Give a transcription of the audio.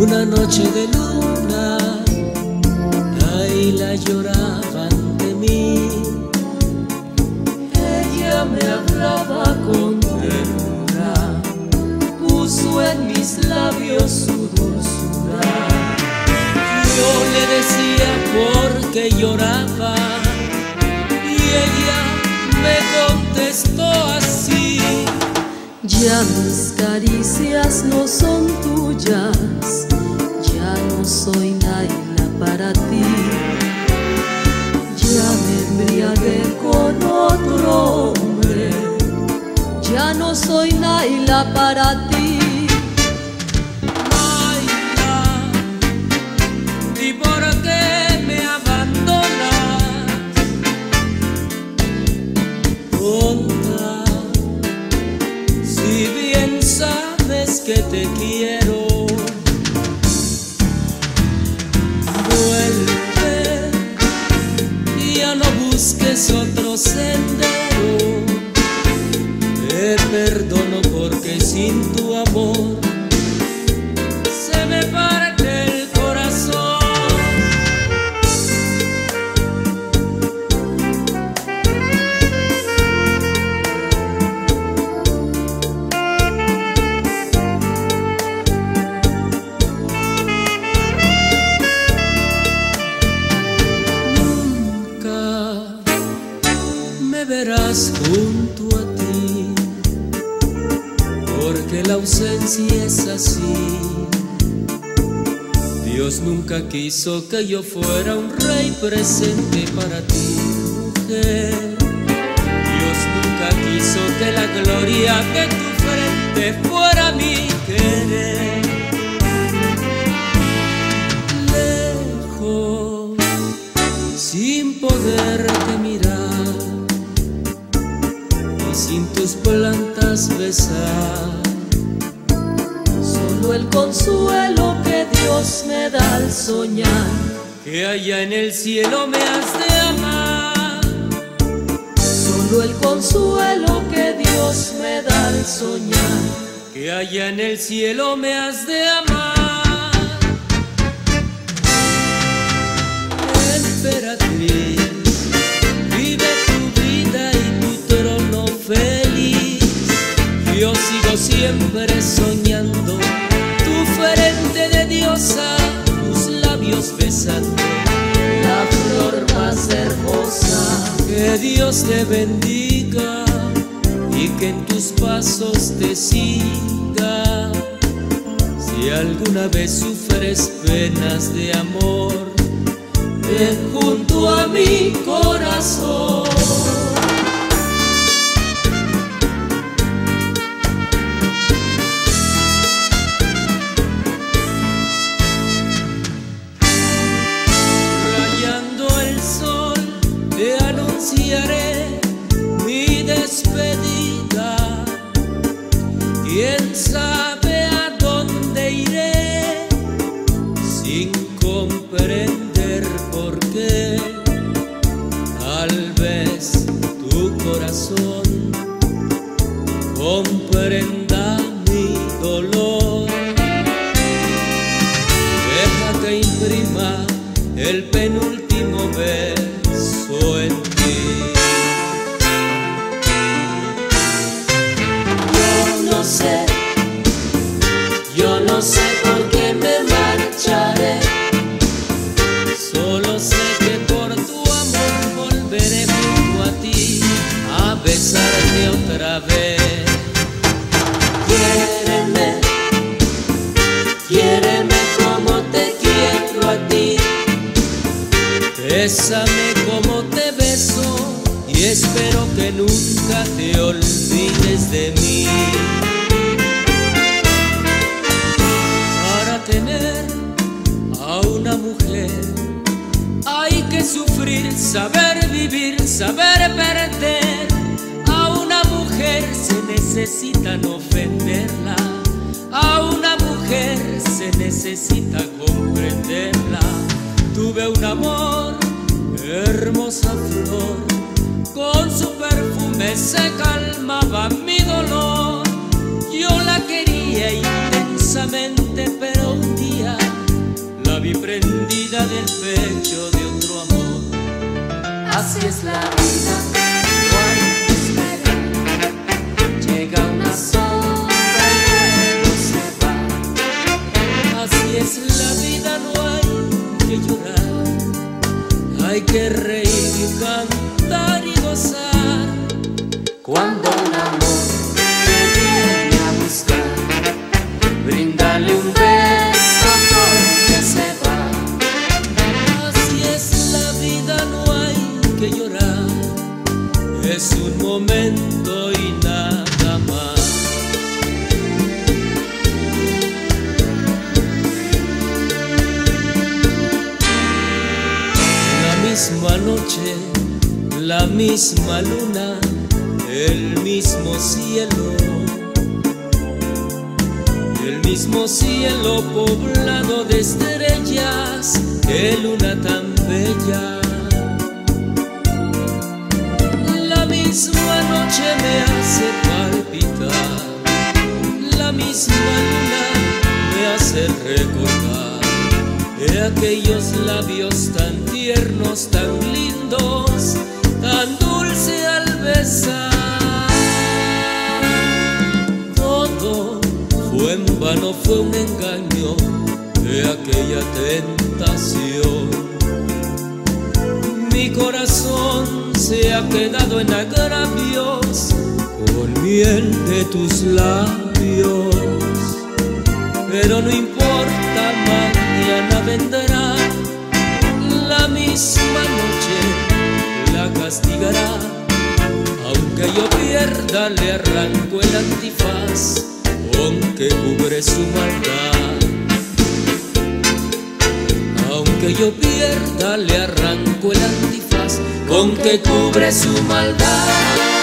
Una noche de luna, la lloraba ante mí. Ella me hablaba Ya mis caricias no son tuyas, ya no soy Naila para ti. Ya me embriagué con otro hombre, ya no soy Naila para ti. Que te quiero, vuelve ya no busques otro sendero. Te perdono porque sin tu amor se me parte junto a ti, porque la ausencia es así. Dios nunca quiso que yo fuera un rey presente para ti, mujer. Dios nunca quiso que la gloria de tu frente fuera mi querer. Besar. Solo el consuelo que Dios me da al soñar. Que allá en el cielo me has de amar. Solo el consuelo que Dios me da al soñar. Que allá en el cielo me has de amar. Dios te bendiga y que en tus pasos te siga. Si alguna vez sufres penas de amor, ven junto a mi corazón. Bésame como te beso y espero que nunca te olvides de mí. Sufrir, saber vivir, saber perder. A una mujer se necesita no ofenderla. A una mujer se necesita comprenderla. Tuve un amor, hermosa flor, con su perfume se calmaba mi dolor. Así es la vida, Es un momento y nada más. La misma noche, la misma luna, el mismo cielo. El mismo cielo poblado de estrellas, qué luna tan bella. Hace palpitar, la misma luna me hace recordar de aquellos labios tan tiernos, tan lindos, tan dulce al besar. Todo fue en vano, fue un engaño de aquella tentación. Mi corazón se ha quedado en agravios con miel de tus labios. Pero no importa, mañana vendrá la misma noche, la castigará. Aunque yo pierda, le arranco el antifaz con que cubre su maldad. Aunque yo pierda, le arranco el antifaz con que cubre su maldad.